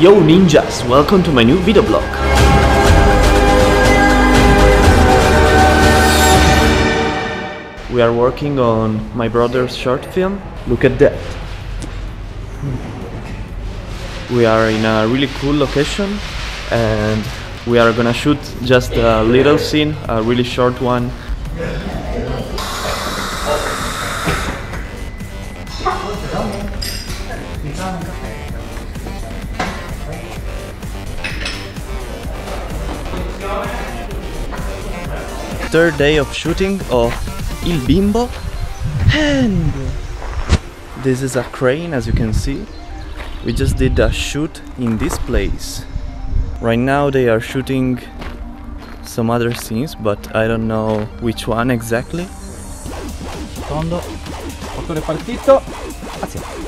Yo ninjas, welcome to my new video blog. We are working on my brother's short film. Look at that. We are in a really cool location and we are gonna shoot just a little scene, a really short one. Third day of shooting of Il Bimbo and this is a crane as you can see. We just did a shoot in this place. Right now they are shooting some other scenes but I don't know which one exactly. Tondo, motore partito, azione.